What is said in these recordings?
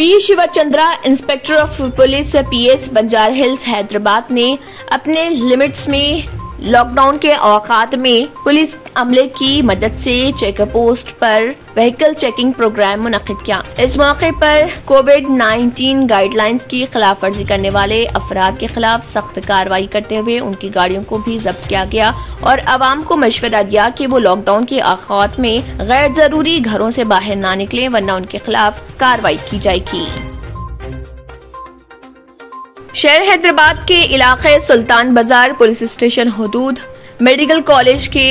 P Shivachandra inspector of police PS Banjara Hills Hyderabad ने अपने limits में lockdown के औकात में पुलिस अमले की मदद से चेक पोस्ट पर व्हीकल चेकिंग प्रोग्राम मुनद किया। इस मौके पर कोविड 19 गाइडलाइंस की खिलाफ वर्जी करने वाले अफराद के खिलाफ सख्त कार्रवाई करते हुए उनकी गाड़ियों को भी जब्त किया गया और आवाम को मशवरा दिया कि वो लॉकडाउन के औकात में गैर ज़रूरी घरों से बाहर ना निकले, वरना उनके खिलाफ कार्रवाई की जाएगी। शहर हैदराबाद के इलाके सुल्तान बाज़ार पुलिस स्टेशन हदूद। मेडिकल कॉलेज के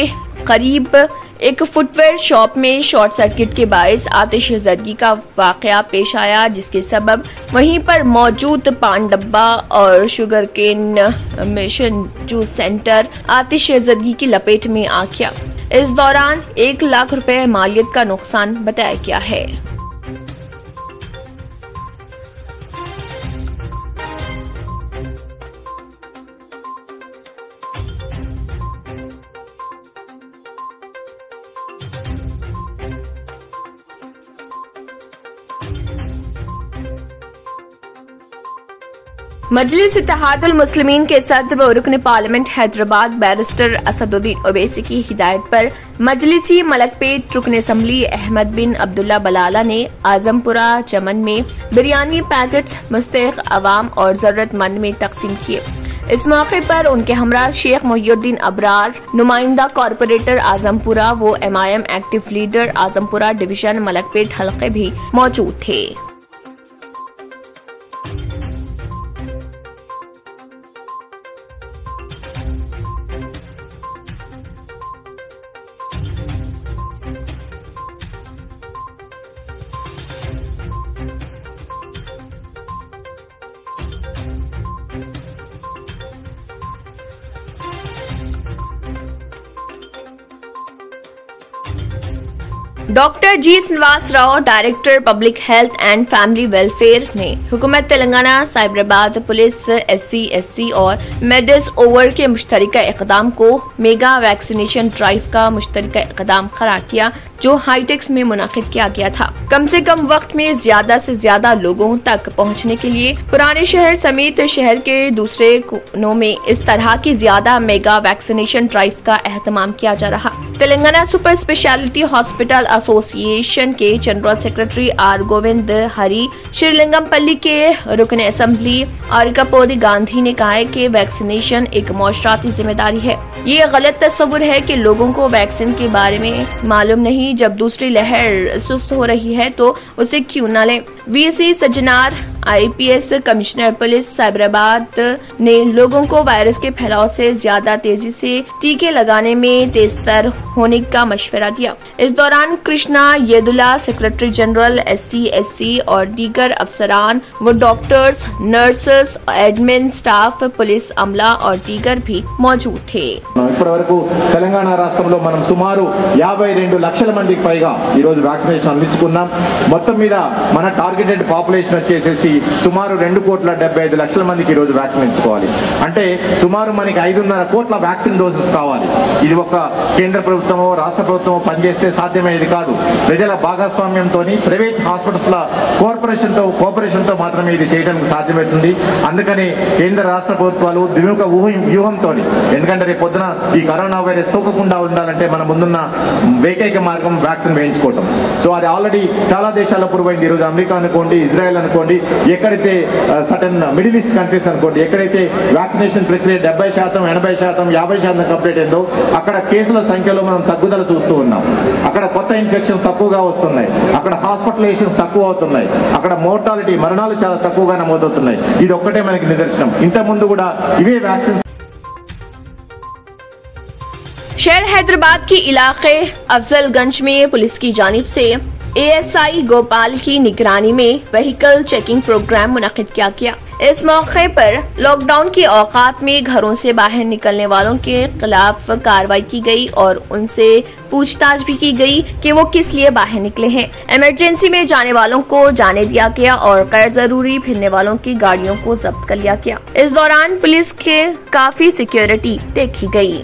करीब एक फुटवेयर शॉप में शॉर्ट सर्किट के बायस आतिश जदगी का वाकया पेश आया, जिसके सबब वहीं पर मौजूद पान डब्बा और sugar cane machine juice center आतिश जदगी की लपेट में आ गया। इस दौरान एक लाख रुपए मालियत का नुकसान बताया गया है। मजलिस इतिहादुल मुस्लिमीन के सदर व रुकन पार्लियामेंट हैदराबाद बैरिस्टर असदुद्दीन ओवैसी की हिदायत पर मजलिसी मलकपेट रुकन असम्बली अहमद बिन अब्दुल्ला बलाला ने आजमपुरा चमन में बिरयानी पैकेट्स, मुस्तक आवाम और जरूरतमंद में तकसीम किए। इस मौके पर उनके हमरा शेख मोहुद्दीन अबरार, नुमाइंदा कॉरपोरेटर आजमपुरा, वो M I M active leader Azampura division Malakpet हल्के भी मौजूद थे। Doctor G Srinivas Rao, director public health and family welfare ने हुकूमत Telangana, Cyberabad police S C और मेडिस ओवर के मुश्तर इकदाम को मेगा वैक्सीनेशन ड्राइव का मुश्तर इकदाम करार किया। जो हाईटेक्स में मुनद किया गया था। कम से कम वक्त में ज़्यादा से ज़्यादा लोगों तक पहुँचने के लिए पुराने शहर समेत शहर के दूसरे कोनों में इस तरह की ज़्यादा मेगा वैक्सीनेशन ड्राइव का एहतमाम किया जा रहा। Telangana super speciality hospital association के general secretary R Govind Hari Serilingampally के रुकन असम्बली अर्कापोदी गांधी ने कहा है कि वैक्सीनेशन एक मौशराती ज़िम्मेदारी है। ये गलत तस्वुर है कि लोगों को वैक्सीन के बारे में मालूम नहीं जब दूसरी लहर सुस्त हो रही है तो उसे क्यों ना लें? VC Sajjanar IPS commissioner police Cyberabad ने लोगों को वायरस के फैलाव से ज्यादा तेजी से टीके लगाने में तेजतर होने का मशवरा दिया इस दौरान Krishna Yedula secretary general SC SC और दीगर अफसरान व doctors nurses admin staff police अमला और दीगर भी मौजूद थे ఇప్పటి వరకు తెలంగాణ రాష్ట్రంలో మనం సుమారు యాభై రెండు లక్షల మందికి పైగా ఈరోజు వ్యాక్సినేషన్ అందించుకున్నాం మొత్తం మీద మన టార్గెటెడ్ పాపులేషన్ వచ్చేసేసి సుమారు రెండు కోట్ల డెబ్బై ఐదు లక్షల మందికి ఈరోజు వ్యాక్సిన్ ఎంచుకోవాలి అంటే సుమారు మనకి ఐదున్నర కోట్ల వ్యాక్సిన్ డోసెస్ కావాలి. ఇది ఒక కేంద్ర ప్రభుత్వమో రాష్ట్ర ప్రభుత్వమో పనిచేస్తే సాధ్యమయ్యేది కాదు. ప్రజల భాగస్వామ్యంతో ప్రైవేట్ హాస్పిటల్స్ల కోఆపరేషన్తో కోఆపరేషన్తో మాత్రమే ఇది చేయడానికి సాధ్యమవుతుంది. అందుకని కేంద్ర రాష్ట్ర ప్రభుత్వాలు ద్విముఖ ఊహ వ్యూహంతో ఎందుకంటే రేపు పొద్దున ఈ కరోనా వైరస్ సోకకుండా ఉండాలంటే మన ముందున్న ఏకైక మార్గం వ్యాక్సిన్ వేయించుకోవటం. సో అది ఆల్రెడీ చాలా దేశాల్లో పురువైంది ఈరోజు అమెరికా అనుకోండి ఇజ్రాయెల్ అనుకోండి ఎక్కడైతే సటన్ మిడిల్ ఈస్ట్ కంట్రీస్ అనుకోండి ఎక్కడైతే వ్యాక్సినేషన్ ప్రక్రియ డెబ్బై శాతం ఎనభై శాతం యాభై శాతం కంప్లీట్ అయిందో అక్కడ కేసుల సంఖ్యలో మనం తగ్గుదల చూస్తూ ఉన్నాం అక్కడ కొత్త ఇన్ఫెక్షన్స్ తక్కువగా వస్తున్నాయి అక్కడ హాస్పిటలైజేషన్స్ తక్కువ అవుతున్నాయి అక్కడ మోర్టాలిటీ మరణాలు చాలా తక్కువగా నమోదవుతున్నాయి ఇది ఒక్కటే మనకి నిదర్శనం ఇంత ముందు కూడా ఇవే వ్యాక్సిన్ शहर हैदराबाद के इलाके अफजलगंज में पुलिस की जानिब से एएसआई गोपाल की निगरानी में व्हीकल चेकिंग प्रोग्राम मुनद किया गया। इस मौके पर लॉकडाउन के औकात में घरों से बाहर निकलने वालों के खिलाफ कार्रवाई की गई और उनसे पूछताछ भी की गई कि वो किस लिए बाहर निकले हैं। इमरजेंसी में जाने वालों को जाने दिया गया और गैर ज़रूरी फिरने वालों की गाड़ियों को जब्त कर लिया गया। इस दौरान पुलिस के काफ़ी सिक्योरिटी देखी गई।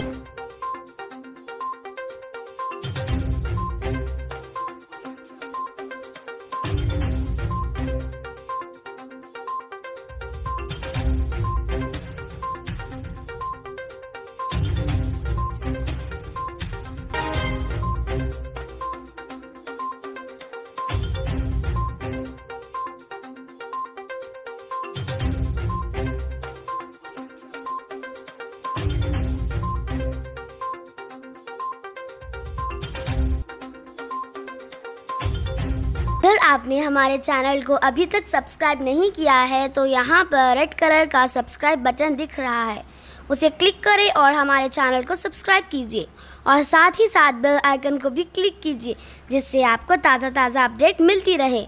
आपने हमारे चैनल को अभी तक सब्सक्राइब नहीं किया है तो यहाँ पर रेड कलर का सब्सक्राइब बटन दिख रहा है। उसे क्लिक करें और हमारे चैनल को सब्सक्राइब कीजिए। और साथ ही साथ बेल आइकन को भी क्लिक कीजिए, जिससे आपको ताज़ा ताज़ा अपडेट मिलती रहे।